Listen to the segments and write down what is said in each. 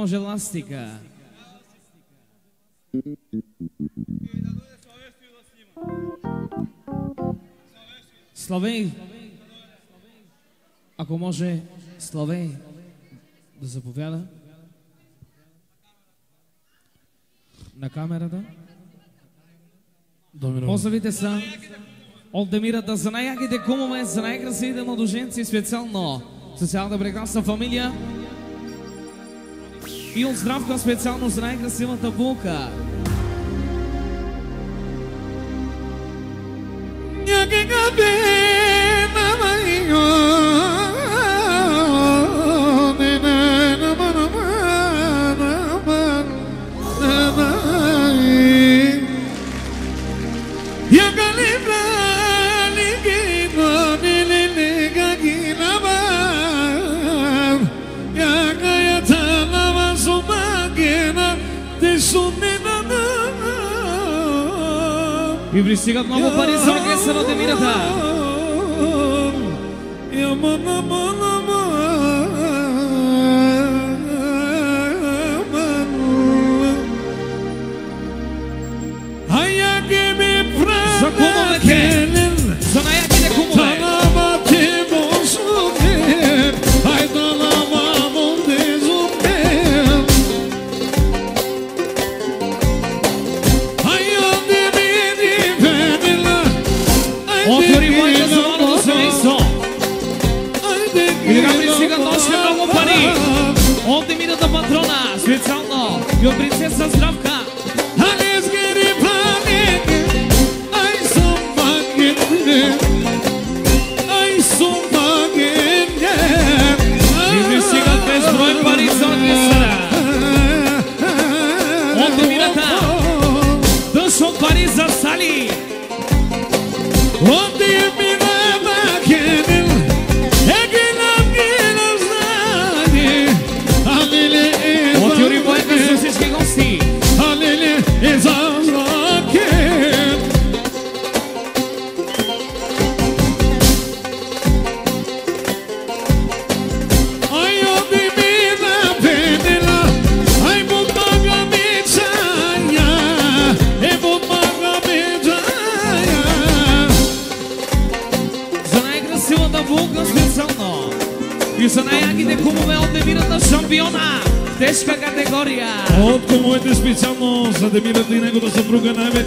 Ластика. Славей. Ако може, Славей да заповяда. На камерата. Поздравите са от Демирата за най-яките кумове, за най-красивите младоженци, специално за цялата прекрасна фамилия. И от здравка специално за най-красивата булка. И Publicidad no aparece, que se no te mira.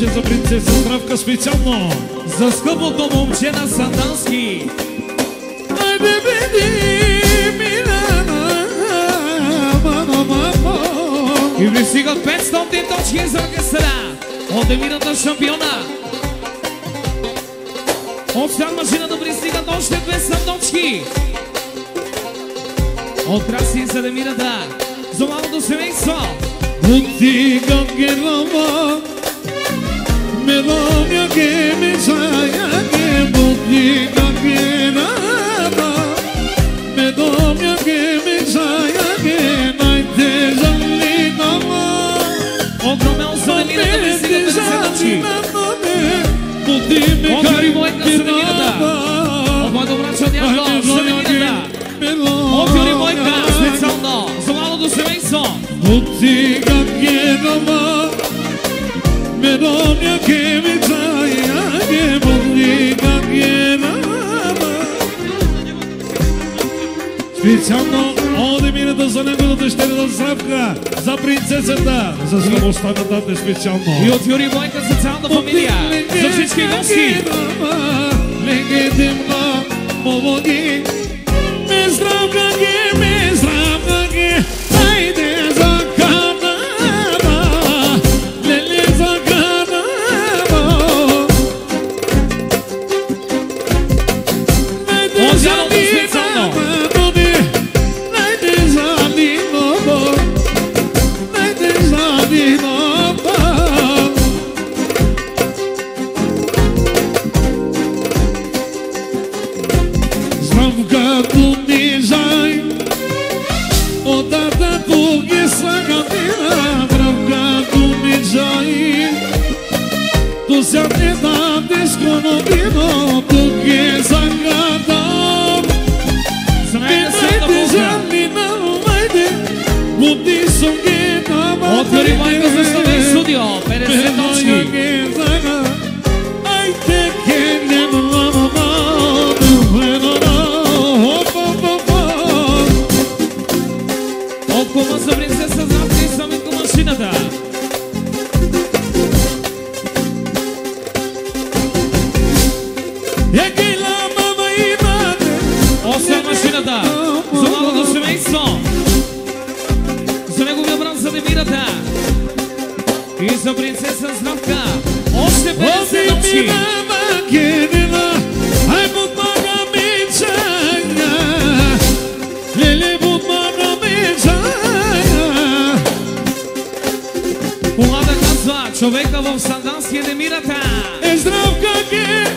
Най-вече за принцеса Здравка специално. За скъпото момче на Сандански. И пристигат 500 точки за оркестъра. От Демирата шампиона. От стан машината пристигат още 200 точки. От краси за Демирата. За малото семейство. Бутика герама, Melania Melania che mi sai che bottica gherama, Специално оде мината за неговата дъщеря Здравка, за принцесата, за самостаната специално. И от Юри Бойка цялата фамилия. За всички гости. Легитимна молоди, ме здравка ги, ме Dorymajka ze Stanem Studio, Perez Rydowski. Como a princesa казва, човека в Сандански е Демирата. Е здрав как е,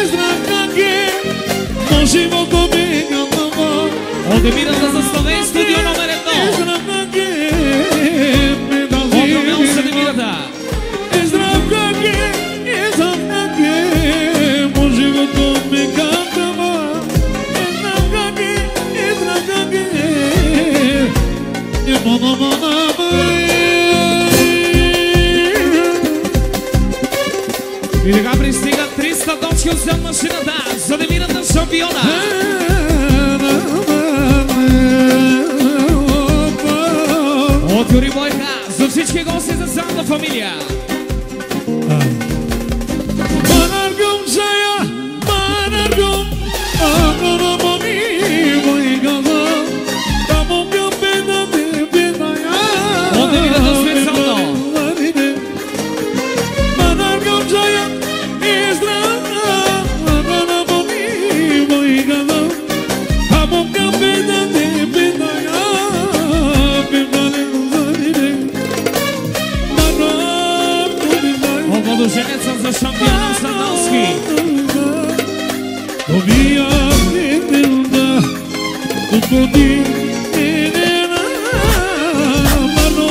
е здрав как е, може го побега мама. От Демирата за Словен От Юри Бойка. За всички гости за цялата фамилия. Quando Jensen zaszambia nam Stanowski Obija mnie tylda Upodzi inna Marno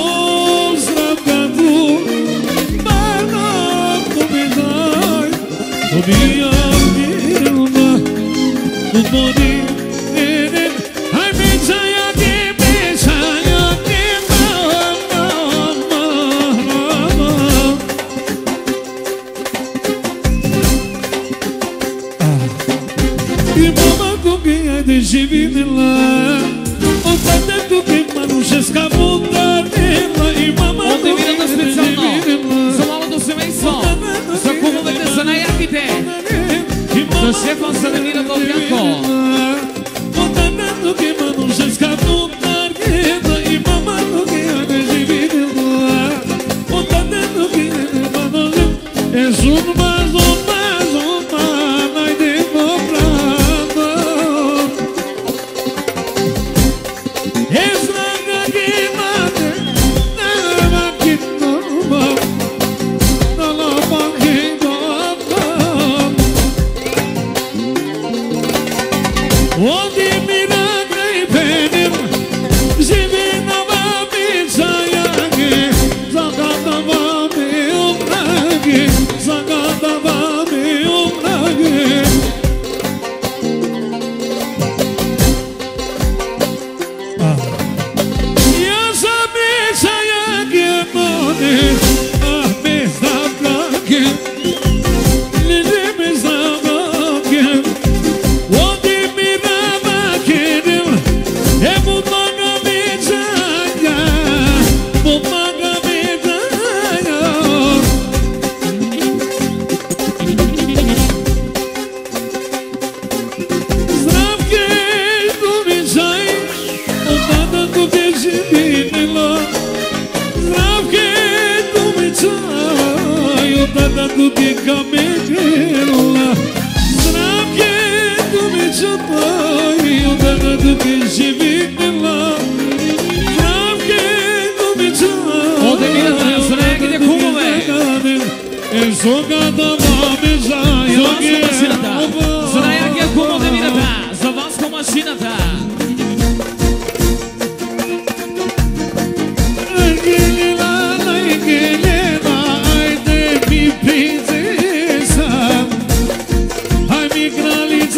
zrabgadu Marno powiedaj Obija mnie o Upodzi de žividila O tanto tempo não se escapou da terra E mamãe Ontem virando specijalno Zomalo do semenso Za comune de sanajavite Za que Sanelina Doljanko Opa tanto tempo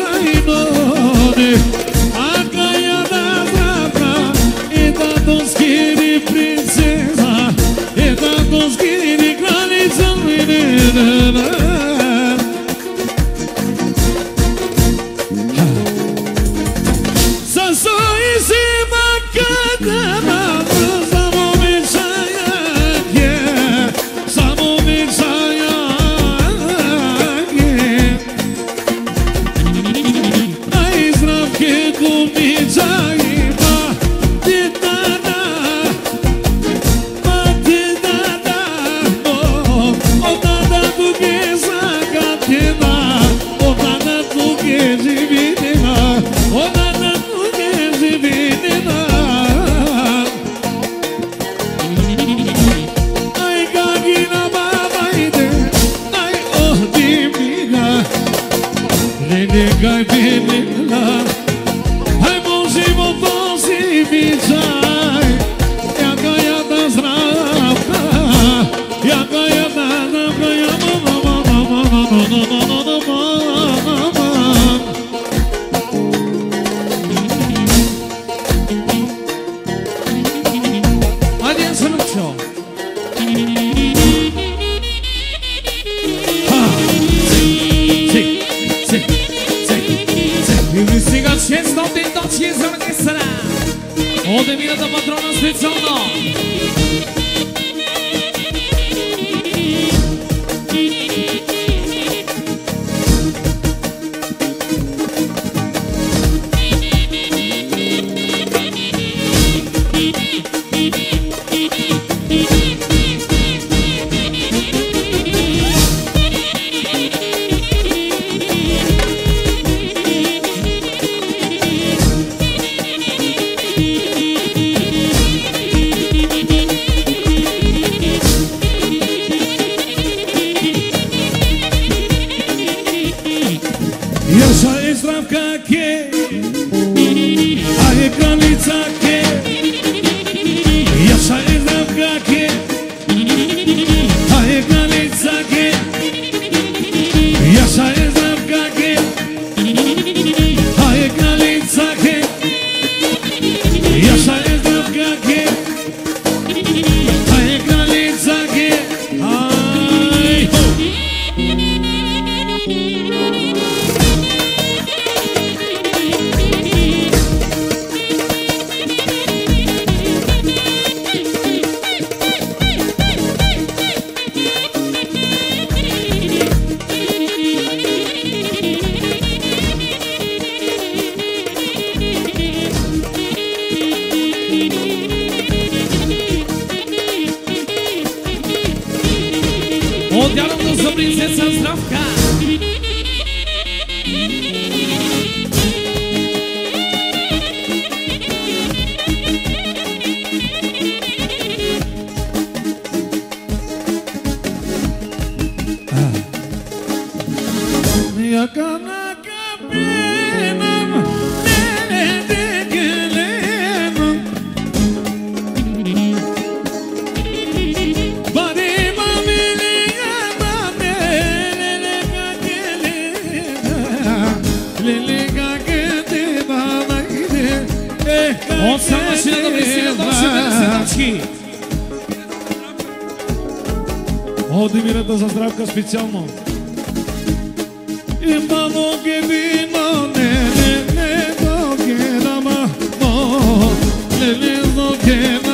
zainone Akaya da zapa E da donski di princesa E da donski di kraljica Zainone Guy, baby, love. Bienvenida patrona specjalna. От сам на сина добри сина, дом се мене седамски. О, Димирата за здравка специално. Има ноги вино, не, не, не, ноги, дама, но, не, не, ноги, дама.